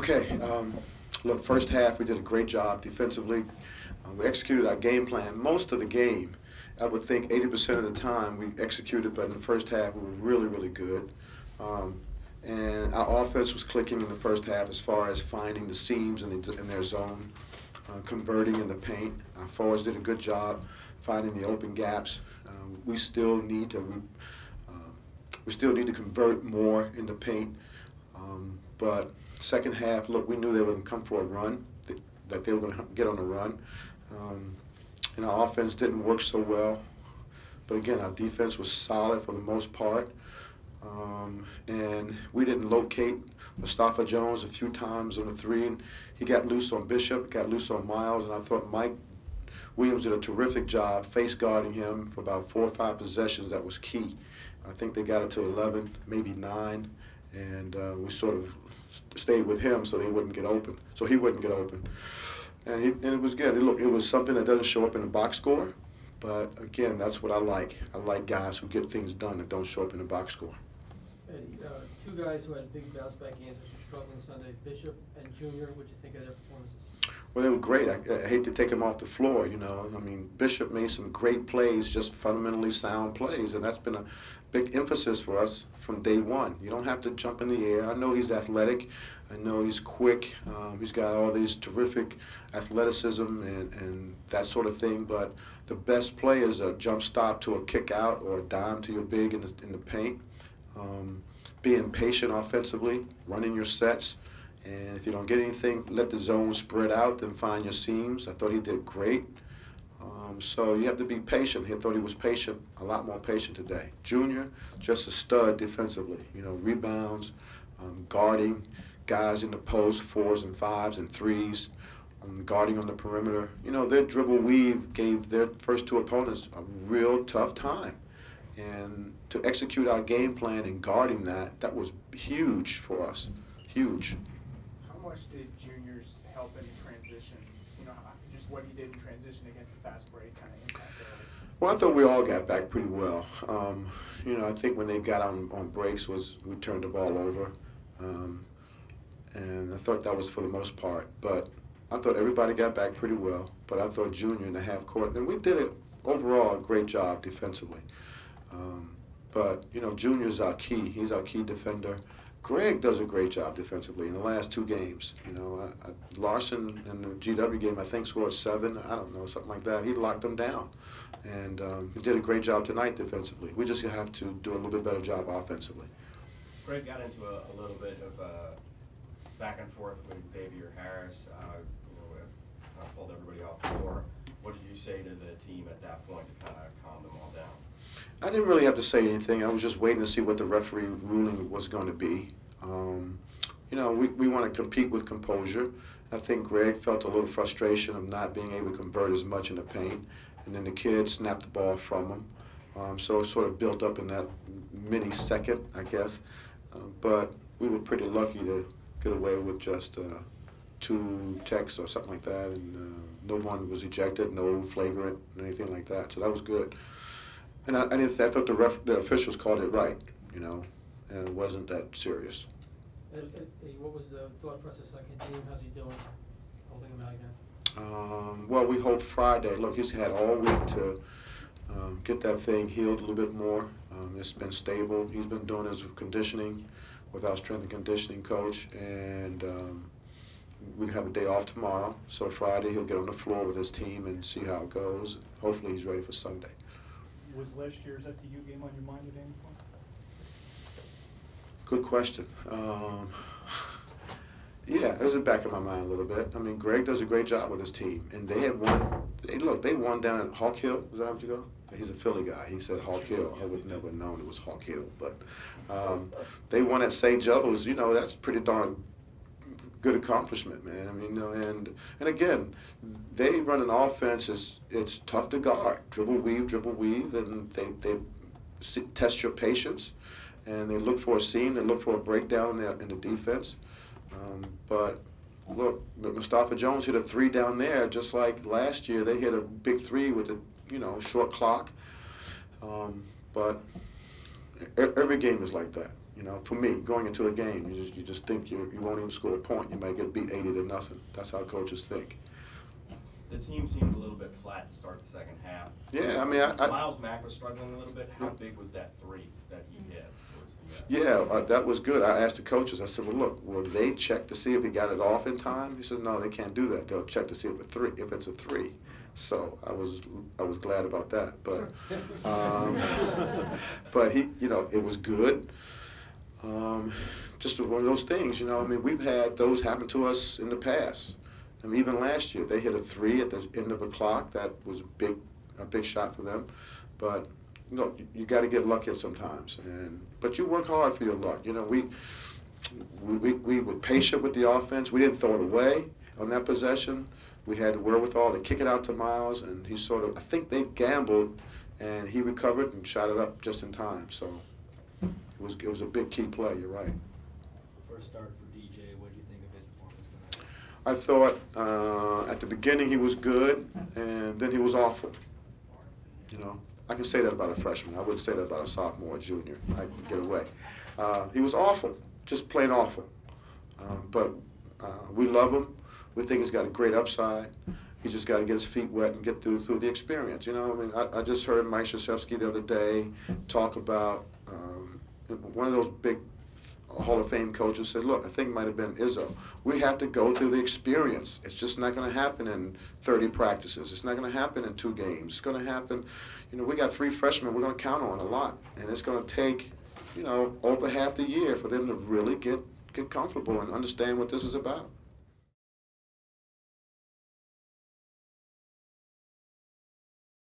Okay, um, look, first half we did a great job defensively. Uh, we executed our game plan most of the game. I would think 80% of the time we executed, but in the first half we were really, really good. Um, and our offense was clicking in the first half as far as finding the seams in, the, in their zone, uh, converting in the paint. Our forwards did a good job finding the open gaps. Uh, we still need to uh, we still need to convert more in the paint. Um, but second half, look, we knew they were going to come for a run, that they were going to get on a run. Um, and our offense didn't work so well. But again, our defense was solid for the most part. Um, and we didn't locate Mustafa Jones a few times on the three. And he got loose on Bishop, got loose on Myles, and I thought Mike Williams did a terrific job face guarding him for about four or five possessions. That was key. I think they got it to 11, maybe nine, and uh, we sort of stayed with him so they wouldn't get open, so he wouldn't get open. And, he, and it was good. It, look, it was something that doesn't show up in the box score, but again, that's what I like. I like guys who get things done that don't show up in the box score. And uh, two guys who had big bounce back games were struggling Sunday, Bishop and Junior. What do you think of their performances? Well, they were great. I, I, hate to take them off the floor, you know. I mean, Bishop made some great plays, just fundamentally sound plays, and that's been a big emphasis for us from day one. You don't have to jump in the air. I know he's athletic. I know he's quick. Um, he's got all these terrific athleticism and, and that sort of thing, but the best play is a jump stop to a kick out or a dime to your big in the, in the paint. Um, being patient offensively, running your sets, and if you don't get anything, let the zone spread out, then find your seams. I thought he did great. Um, so you have to be patient. He thought he was patient, a lot more patient today. Junior, just a stud defensively. You know, rebounds, um, guarding, guys in the post, fours and fives and threes, um, guarding on the perimeter. You know, their dribble weave gave their first two opponents a real tough time. And to execute our game plan and guarding that, that was huge for us, huge much did juniors help in transition? You know, just what he did in transition against a fast break kind of impact Well, I thought we all got back pretty well. Um, you know, I think when they got on, on breaks was we turned the ball over. Um, and I thought that was for the most part. But I thought everybody got back pretty well. But I thought Junior in the half court, and we did it overall a great job defensively. Um, but, you know, Junior's our key. He's our key defender. Greg does a great job defensively in the last two games. You know, uh, uh Larsen in the GW game, I think, scored seven. I don't know, something like that. He locked them down, and um, he did a great job tonight defensively. We just have to do a little bit better job offensively. Greg got into a, a little bit of uh, back and forth with Xavier Harris. Uh, you know, kind of pulled everybody off the floor. What did you say to the team at that point to kind of calm them all down? I didn't really have to say anything. I was just waiting to see what the referee ruling was going to be. Um, you know, we, we want to compete with composure. I think Greg felt a little frustration of not being able to convert as much in the paint, and then the kid snapped the ball from him. Um, so it sort of built up in that mini second, I guess. Uh, but we were pretty lucky to get away with just uh, two techs or something like that, and uh, no one was ejected, no flagrant, anything like that. So that was good. And I, I, didn't, I thought the, ref, the officials called it right, you know, and it wasn't that serious. And, and what was the thought process like team? How's he doing? Holding him out again? Um, well, we hope Friday. Look, he's had all week to um, get that thing healed a little bit more. Um, it's been stable. He's been doing his conditioning with our strength and conditioning coach, and um, we have a day off tomorrow. So Friday he'll get on the floor with his team and see how it goes. Hopefully he's ready for Sunday was last year's FDU game on your mind at any point? Good question. Um, yeah, it was in the back of my mind a little bit. I mean, Greg does a great job with his team, and they had won. They, look, they won down at Hawk Hill. Was that what you go? He's a Philly guy. He said Hawk Hill. I would never known it was Hawk Hill, but um, they won at St. Joe's. You know, that's pretty darn good accomplishment, man. I mean, you know, and and again, they run an offense. It's it's tough to guard. Dribble weave, dribble weave, and they they test your patience, and they look for a seam. They look for a breakdown in the, in the defense. Um, but look, Mustafa Jones hit a three down there, just like last year. They hit a big three with a you know short clock. Um, but every game is like that. You know, for me, going into a game, you just you just think you you won't even score a point. You might get beat eighty to nothing. That's how coaches think. The team seemed a little bit flat to start the second half. Yeah, I mean, I, I Myles Mack was struggling a little bit. How Yeah. big was that three that he hit? towards the end? Yeah, uh, that was good. I asked the coaches. I said, "Well, look, will they check to see if he got it off in time?" He said, "No, they can't do that. They'll check to see if a three, if it's a three. So I was I was glad about that. But um, but he, you know, it was good. Um, just one of those things, you know. I mean, we've had those happen to us in the past. I mean, even last year, they hit a three at the end of a clock. That was a big, a big shot for them. But you know, you, you got to get lucky sometimes. And but you work hard for your luck. You know, we we, we, we were patient with the offense. We didn't throw it away on that possession. We had the wherewithal to kick it out to Myles, and he sort of, I think they gambled, and he recovered and shot it up just in time. So it was it was a big key play. You're right. First start for DJ, what do you think of his performance tonight? I thought uh, at the beginning he was good, and then he was awful. You know, I can say that about a freshman. I wouldn't say that about a sophomore or junior. I can get away. Uh, he was awful, just plain awful. Um, but uh, we love him. We think he's got a great upside. He's just got to get his feet wet and get through through the experience. You know, I mean, I, I just heard Mike Krzyzewski the other day talk about um, one of those big Hall of Fame coaches said, look, I think might have been Izzo. We have to go through the experience. It's just not going to happen in 30 practices. It's not going to happen in two games. It's going to happen, you know, we got three freshmen we're going to count on a lot. And it's going to take, you know, over half the year for them to really get, get comfortable and understand what this is about.